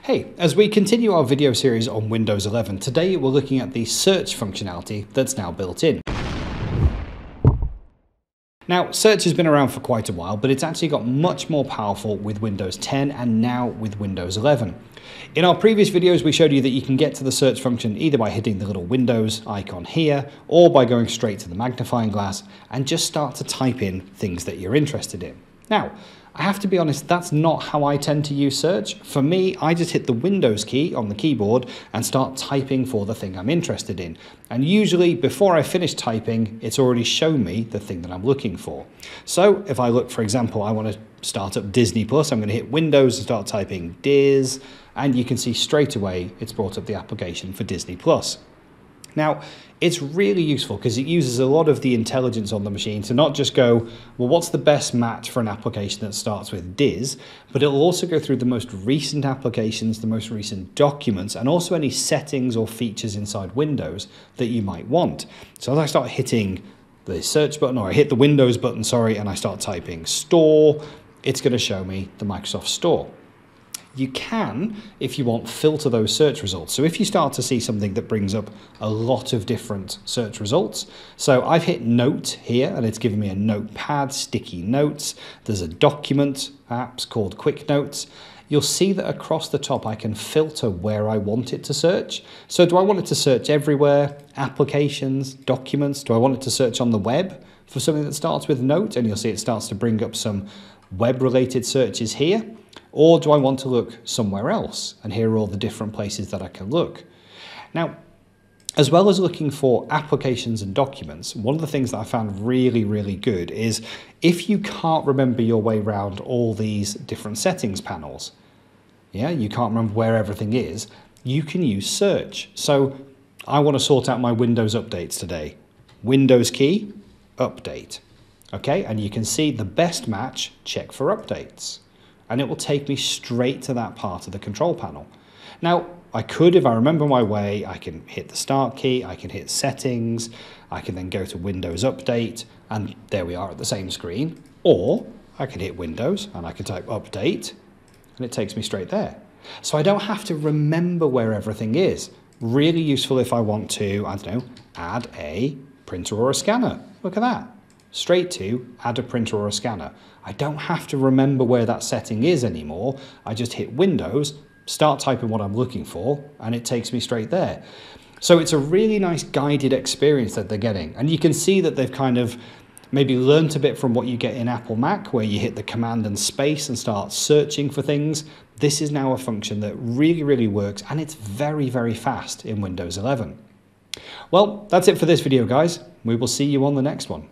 Hey, as we continue our video series on Windows 11, today we're looking at the search functionality that's now built in. Now, search has been around for quite a while, but it's actually got much more powerful with Windows 10 and now with Windows 11. In our previous videos, we showed you that you can get to the search function either by hitting the little Windows icon here, or by going straight to the magnifying glass and just start to type in things that you're interested in. Now, I have to be honest, that's not how I tend to use search. For me, I just hit the Windows key on the keyboard and start typing for the thing I'm interested in. And usually, before I finish typing, it's already shown me the thing that I'm looking for. So if I look, for example, I want to start up Disney Plus, I'm going to hit Windows and start typing Diz, and you can see straight away it's brought up the application for Disney Plus. Now, it's really useful because it uses a lot of the intelligence on the machine to not just go, well, what's the best match for an application that starts with Diz, but it'll also go through the most recent applications, the most recent documents, and also any settings or features inside Windows that you might want. So as I start hitting the search button, or I hit the Windows button, sorry, and I start typing store, it's going to show me the Microsoft Store. You can, if you want, filter those search results. So if you start to see something that brings up a lot of different search results, so I've hit note here and it's given me a notepad, sticky notes. There's a document apps called Quick Notes. You'll see that across the top I can filter where I want it to search. So do I want it to search everywhere? Applications, documents? Do I want it to search on the web for something that starts with note? And you'll see it starts to bring up some web related searches here. Or do I want to look somewhere else? And here are all the different places that I can look. Now, as well as looking for applications and documents, one of the things that I found really, really good is if you can't remember your way around all these different settings panels, yeah, you can't remember where everything is, you can use search. So I want to sort out my Windows updates today. Windows key, update. Okay, and you can see the best match, check for updates and it will take me straight to that part of the control panel. Now, I could, if I remember my way, I can hit the start key, I can hit settings, I can then go to Windows Update, and there we are at the same screen. Or I can hit Windows and I can type Update, and it takes me straight there. So I don't have to remember where everything is. Really useful if I want to, I don't know, add a printer or a scanner. Look at that straight to add a printer or a scanner. I don't have to remember where that setting is anymore. I just hit Windows, start typing what I'm looking for, and it takes me straight there. So it's a really nice guided experience that they're getting. And you can see that they've kind of maybe learnt a bit from what you get in Apple Mac, where you hit the command and space and start searching for things. This is now a function that really, really works, and it's very, very fast in Windows 11. Well, that's it for this video, guys. We will see you on the next one.